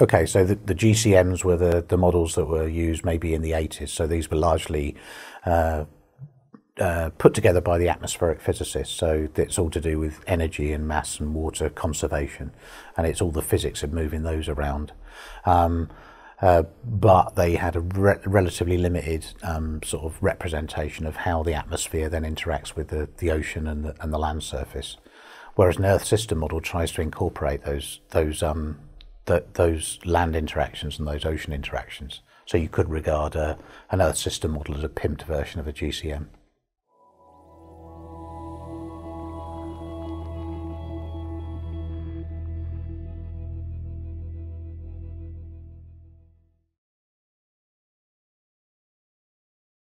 Okay, so the, the GCMs were the, the models that were used maybe in the 80s. So these were largely uh, uh, put together by the atmospheric physicists. So it's all to do with energy and mass and water conservation, and it's all the physics of moving those around. Um, uh, but they had a re relatively limited um, sort of representation of how the atmosphere then interacts with the, the ocean and the, and the land surface. Whereas an Earth system model tries to incorporate those those um, those land interactions and those ocean interactions. So you could regard uh, a, an Earth system model as a pimped version of a GCM.